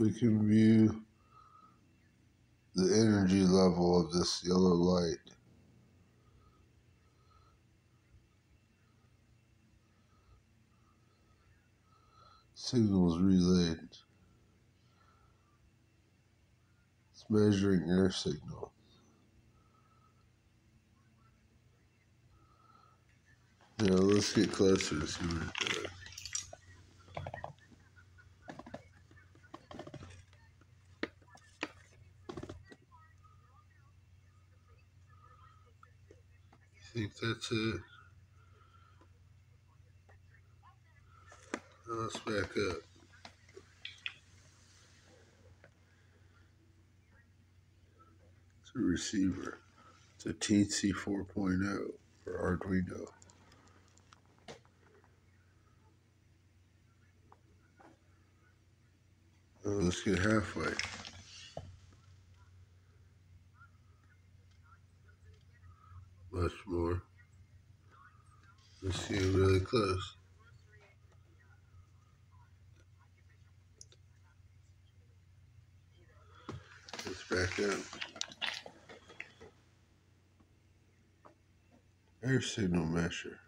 we can view the energy level of this yellow light. Signals relayed. It's measuring air signal. Now let's get closer to see what it does. Think that's it. Now let's back up. It's a receiver. It's a Teensy 4.0 for Arduino. Now let's get halfway. Much more. Let's see it really close. Let's back up. Air signal measure.